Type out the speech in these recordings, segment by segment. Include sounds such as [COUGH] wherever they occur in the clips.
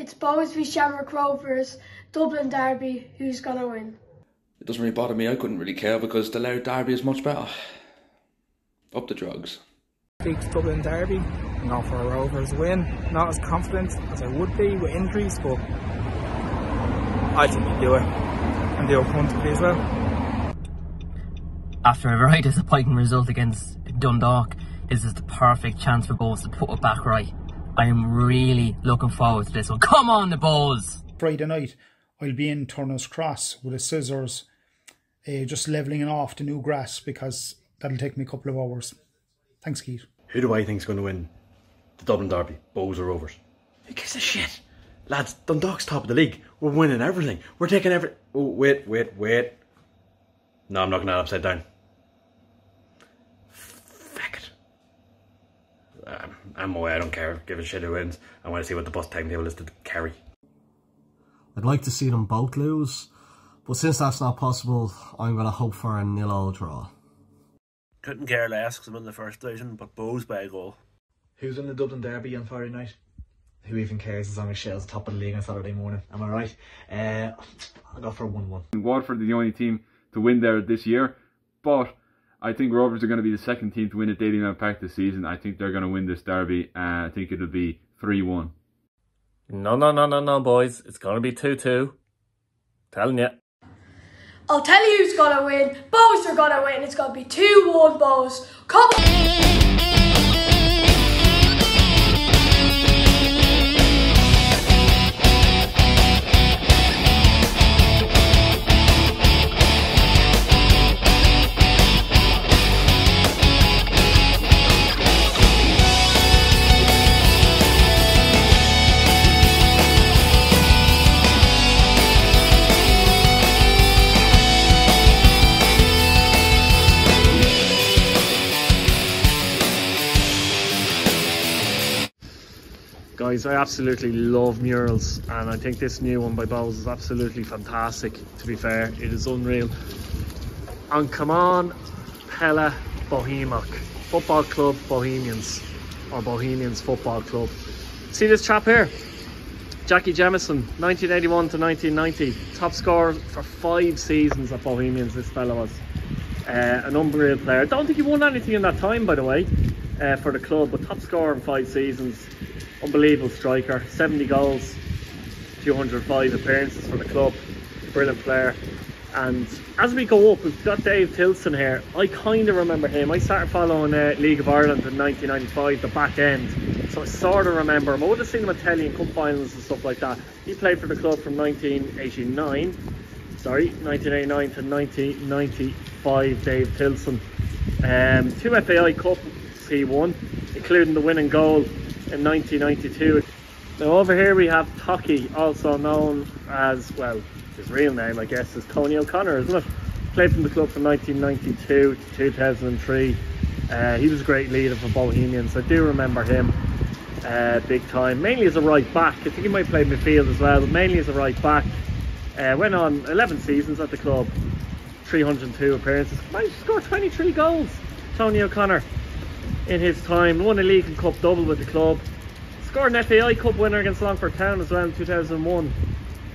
It's Bohs v Shamrock Rovers, Dublin Derby. Who's gonna win? It doesn't really bother me. I couldn't really care because the Louth Derby is much better. Up the Drogs. Beats Dublin Derby. Not for a Rovers win. Not as confident as I would be with injuries, but I think we do it. And do it comfortably as well. After a very disappointing result against Dundalk, this is the perfect chance for Bohs to put it back right. I am really looking forward to this one. Come on, the Bohs! Friday night, I'll be in Turner's Cross with the scissors, uh, just levelling it off the new grass because that'll take me a couple of hours. Thanks, Keith. Who do I think's going to win the Dublin Derby? Bohs or Rovers? Who gives a shit? Lads, Dundalk's top of the league. We're winning everything. We're taking every. Oh, wait, wait, wait. No, I'm knocking that upside down. Fuck it. Um, I'm away. I don't care. Give a shit who wins. I want to see what the bus timetable is to carry. I'd like to see them both lose, but since that's not possible, I'm going to hope for a nil-all draw. Couldn't care less because I'm in the first division, but Bohs by a goal. Who's in the Dublin Derby on Friday night? Who even cares as long as Shels top of the league on Saturday morning? Am I right? Uh, I'll go for 1 1. Waterford are the only team to win there this year, but I think Rovers are going to be the second team to win at Dalymount Park this season. I think they're going to win this derby. Uh, I think it'll be 3 1. No, no, no, no, no, boys. It's going to be 2 2. Telling you. I'll tell you who's gonna win. Bohs are gonna win. It's gonna be 2 1 Bohs. Come on! I absolutely love murals and I think this new one by Bohs is absolutely fantastic, to be fair. It is unreal. And come on, Pella Bohemic, Football Club Bohemians, or Bohemians Football Club. See this chap here? Jackie Jameson, 1981 to 1990, top scorer for five seasons at Bohemians, this fellow was. Uh, an unreal player. Don't think he won anything in that time, by the way, uh, for the club, but top scorer in five seasons. Unbelievable striker, 70 goals, 205 appearances for the club. Brilliant player. And as we go up, we've got Dave Tilson here. I kind of remember him. I started following uh, League of Ireland in 1995, the back end. So I sort of remember him. I would have seen him at Telly in cup finals and stuff like that. He played for the club from 1989, sorry, 1989 to 1995, Dave Tilson. Um, two FAI Cups he won, including the winning goal in 1992. Now over here we have Tocky, also known as, well, his real name I guess is Tony O'Connor, isn't it? Played from the club from 1992 to 2003. Uh, he was a great leader for Bohemians. I do remember him uh, big time, mainly as a right back. I think he might play midfield as well, but mainly as a right back. Uh, went on 11 seasons at the club, 302 appearances. To score 23 goals. Tony O'Connor in his time. Won a League and Cup double with the club. Scored an FAI Cup winner against Longford Town as well in 2001.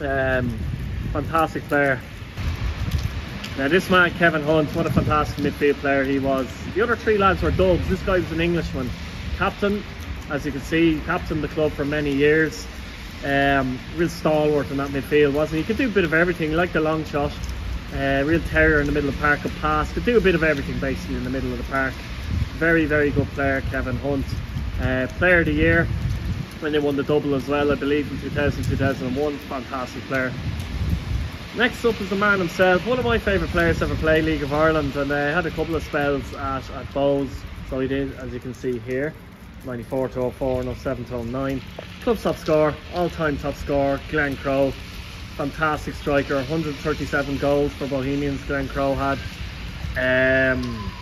Um, fantastic player. Now this man, Kevin Hunt, what a fantastic midfield player he was. The other three lads were Dubs. This guy was an Englishman. Captain, as you can see, captained the club for many years. Um, real stalwart in that midfield, wasn't he? He could do a bit of everything. He liked the long shot. Uh, real terror in the middle of the park, could pass, could do a bit of everything basically in the middle of the park. Very, very good player, Kevin Hunt. Uh, player of the year when they won the double as well, I believe, in 2000 2001. Fantastic player. Next up is the man himself, one of my favourite players ever play League of Ireland, and uh, had a couple of spells at, at Bohs. So he did, as you can see here, 94 to 04 and 07 to 09. Club top scorer, all time top scorer, Glenn Crowe. Fantastic striker, 137 goals for Bohemians, Glenn Crowe had. Um,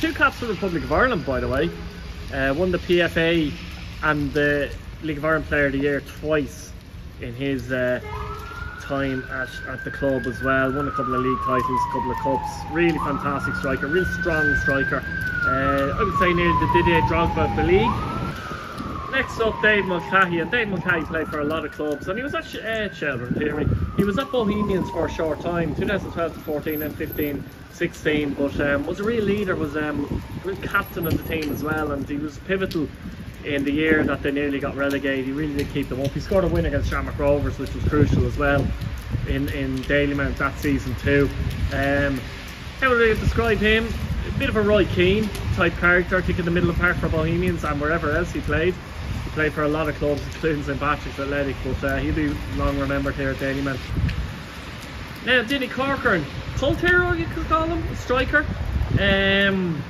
two caps for the Republic of Ireland, by the way. Uh, won the PFA and the League of Ireland Player of the Year twice in his uh, time at, at the club as well. Won a couple of league titles, a couple of cups. Really fantastic striker, real strong striker. Uh, I would say near the Didier Drogba of the league. Next up, Dave Mulcahy. And Dave Mulcahy played for a lot of clubs. And he was at Sh- uh, Shelbourne Theory. He was at Bohemians for a short time, 2012 to 14 and 15, 16. But um, was a real leader, was um, real captain of the team as well. And he was pivotal in the year that they nearly got relegated. He really did keep them up. He scored a win against Shamrock Rovers, which was crucial as well in, in Dalymount that season too. Um, how would I describe him? A bit of a Roy Keane type character, in the middle of park for Bohemians and wherever else he played. Played for a lot of clubs, including St Patrick's Athletic, but uh, he'll be long remembered here at Dalymount. Now, Dinny Corcoran, cult hero you could call him, striker. Um,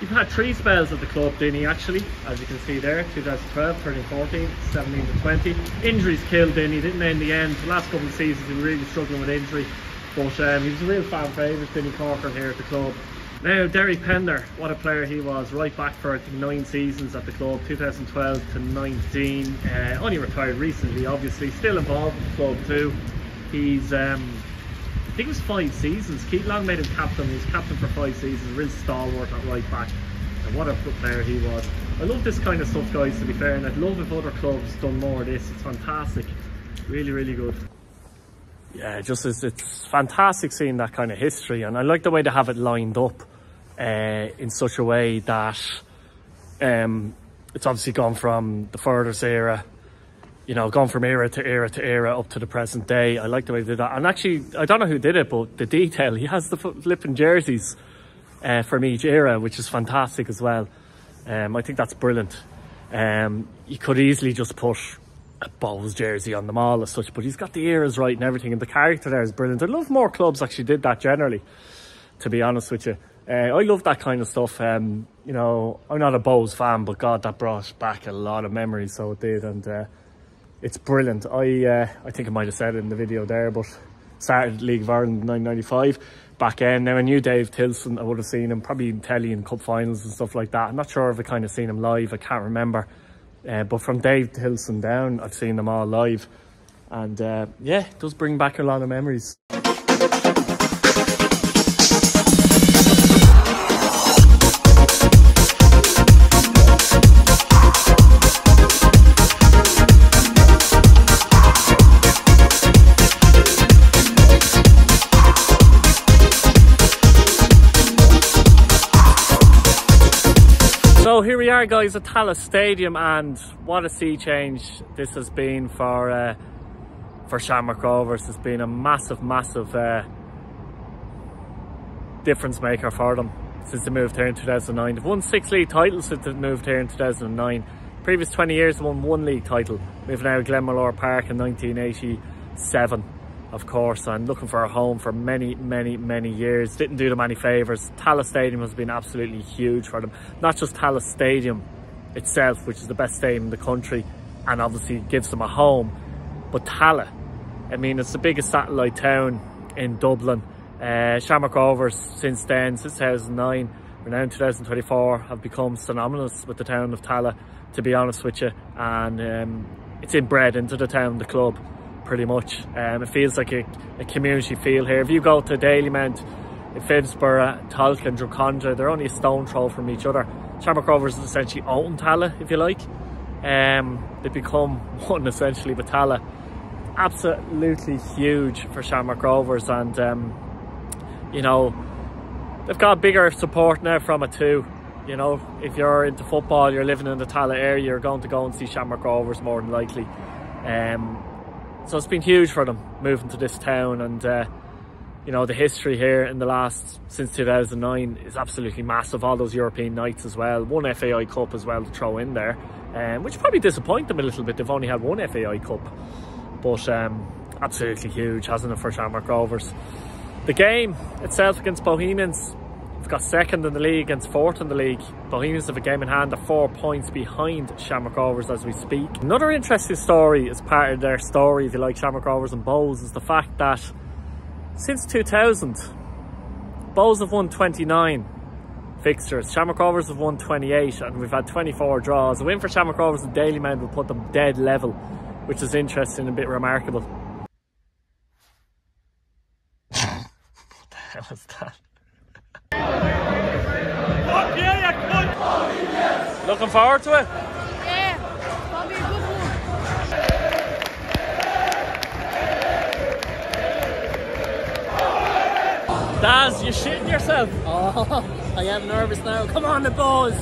You've had three spells at the club, Dinny, actually, as you can see there 2012, 13 14, 17 to 20. Injuries killed Dinny, didn't they, in the end? The last couple of seasons, he was really struggling with injury. But um, he was a real fan favourite, Dinny Corcoran, here at the club. Now, Derek Pender, what a player he was, right back for I think nine seasons at the club, 2012 to 19. Uh, only retired recently, obviously, still involved with the club too. He's um, I think it was five seasons. Keith Long made him captain. He was captain for five seasons. Real stalwart at right back. And what a good player he was. I love this kind of stuff, guys, to be fair. And I'd love if other clubs done more of this. It's fantastic. Really, really good. Yeah, just it's, it's fantastic seeing that kind of history. And I like the way they have it lined up uh, in such a way that um, it's obviously gone from the Furthers era you know, gone from era to era to era up to the present day. I like the way they did that. And actually, I don't know who did it, but the detail, he has the flipping jerseys uh, from each era, which is fantastic as well. Um, I think that's brilliant. Um, you could easily just put a Bohs jersey on them all as such, but he's got the eras right and everything, and the character there is brilliant. I love more clubs actually did that generally, to be honest with you. Uh, I love that kind of stuff. Um, you know, I'm not a Bohs fan, but God, that brought back a lot of memories, so it did. And uh, it's brilliant. I uh, I think I might have said it in the video there, but started League of Ireland in 1995 back in. Now I knew Dave Tilson, I would have seen him probably in telly and cup finals and stuff like that. I'm not sure if I kind of seen him live, I can't remember. Uh, but from Dave Tilson down, I've seen them all live. And uh, yeah, it does bring back a lot of memories. So here we are guys at Tallaght Stadium and what a sea change this has been for uh, for Shamrock Rovers. It's been a massive, massive uh, difference maker for them since they moved here in 2009. They've won six league titles since they moved here in 2009. Previous 20 years they won one league title, out of Glenmalure Park in 1987 of course, and looking for a home for many, many, many years. Didn't do them any favours. Tallaght Stadium has been absolutely huge for them. Not just Tallaght Stadium itself, which is the best stadium in the country, and obviously gives them a home, but Tallaght. I mean, it's the biggest satellite town in Dublin. Uh, Shamrock Rovers, since then, since 2009, we're now in 2024, have become synonymous with the town of Tallaght, to be honest with you. And um, it's inbred into the town, the club pretty much. Um, it feels like a, a, community feel here. If you go to Dalymount, in Phibsborough, Tolka and Drumcondra, they're only a stone throw from each other. Shamrock Rovers is essentially own Tallaght, if you like. Um, they become [LAUGHS] one essentially with Tallaght. Absolutely huge for Shamrock Rovers and um, you know, they've got bigger support now from it too. You know, if you're into football, you're living in the Tallaght area, you're going to go and see Shamrock Rovers more than likely. Um, so it's been huge for them moving to this town and uh, you know the history here in the last since 2009 is absolutely massive. All those European nights as well one FAI Cup as well to throw in there um, which probably disappoint them a little bit. They've only had one FAI Cup but um, absolutely huge hasn't it for Shamrock Rovers? The game itself against Bohemians They've got second in the league against fourth in the league. Bohemians have a game in hand, are four points behind Shamrock Rovers as we speak. Another interesting story as part of their story, if you like, Shamrock Rovers and Bohs, is the fact that since 2000, Bohs have won 29 fixtures. Shamrock Rovers have won 28 and we've had 24 draws. A win for Shamrock Rovers and Dalymount will put them dead level, which is interesting and a bit remarkable. [LAUGHS] what the hell is that? Looking forward to it? Yeah, it's to. Daz, you're shitting yourself. Oh, [LAUGHS] I am nervous now. Come on, the boys.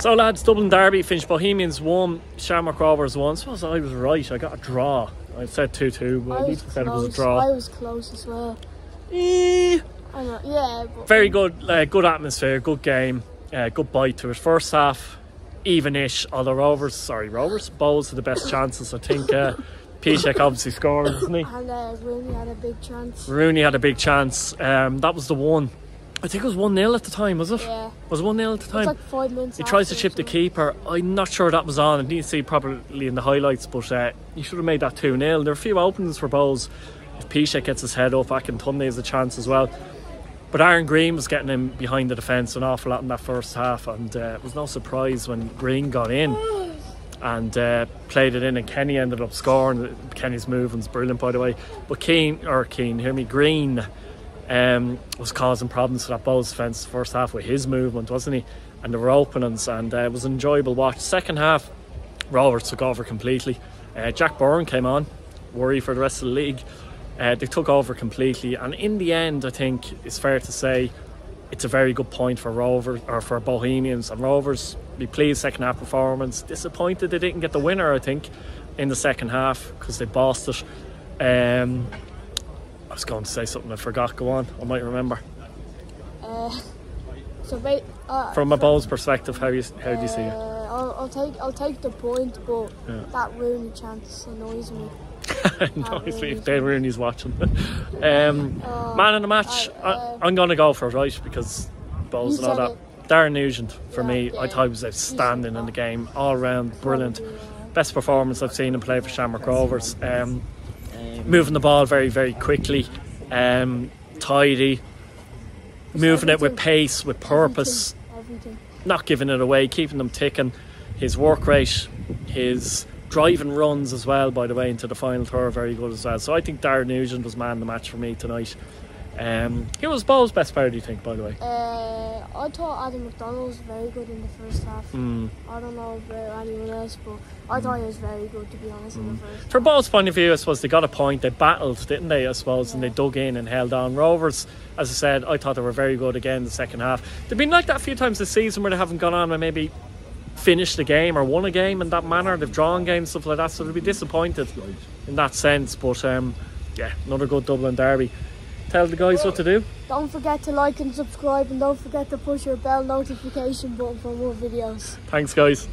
So lads, Dublin Derby finished Bohemians 1, Shamrock Rovers 1. suppose I was right, I got a draw. I said 2-2, but I at was least I said it was a draw. I was close as well. Eh. Yeah, but Very good, uh, good atmosphere, good game, uh, good bite to it. First half, even-ish. Although Rovers, sorry, Rovers, Bohs had the best chances. I think uh, Piszczek obviously scored, isn't he? and uh, Rooney had a big chance. Rooney had a big chance. Um, that was the one. I think it was 1 0 at the time, was it? Yeah. Was it 1 0 at the was time? like five minutes. He tries to chip the keeper. I'm not sure that was on. I didn't see properly in the highlights, but uh, he should have made that 2 0. There were a few openings for Bohs. If Piszczek gets his head up, Akintunde has a chance as well. But Aaron Greene was getting him behind the defence an awful lot in that first half, and uh, it was no surprise when Greene got in [SIGHS] and uh, played it in, and Kenny ended up scoring. Kenny's moving's brilliant, by the way. But Keane, or Keane, hear me, Greene um, was causing problems for that Bohs defence first half with his movement, wasn't he? And there were openings, and uh, it was an enjoyable watch. Second half, Rovers took over completely. Uh, Jack Byrne came on, worry for the rest of the league. Uh, they took over completely, and in the end, I think it's fair to say it's a very good point for Rovers or for Bohemians and Rovers. Be pleased second half performance. Disappointed they didn't get the winner. I think in the second half because they bossed it. Um, was going to say something I forgot. Go on, I might remember. Uh, so, ba- uh, From a Bohs perspective, how you how do you see it? uh, I'll, I'll take I'll take the point, but Yeah. that Rooney chance annoys me. [LAUGHS] no, if if Dayle Rooney's watching. um, Uh, man in the match, I, I'm going to go for it, right? Because Bohs and all that. it. Darragh Nugent, for Yeah, me, I yeah. thought he was outstanding in the game. All round, brilliant. Best performance I've seen him play for Shamrock Rovers. Um, moving the ball very, very quickly, um, tidy, moving it with pace, with purpose not giving it away, keeping them ticking. His work rate, his driving runs as well, by the way, into the final third, very good as well. So I think Darragh Nugent was man the match for me tonight. Um, he was Ball's best player, do you think, by the way? Uh, I thought Adam McDonald was very good in the first half. Mm. I don't know about anyone else, but I thought he was very good to be honest in the first. From Ball's point of view, I suppose they got a point. They battled, didn't they? I suppose, and they dug in and held on. Rovers, as I said, I thought they were very good again in the second half. They've been like that a few times this season where they haven't gone on and maybe finished the game or won a game in that manner. They've drawn games, stuff like that. So they'll be disappointed in that sense. But um, yeah, another good Dublin derby. Tell the guys what to do. Don't forget to like and subscribe, and don't forget to push your bell notification button for more videos. Thanks, guys.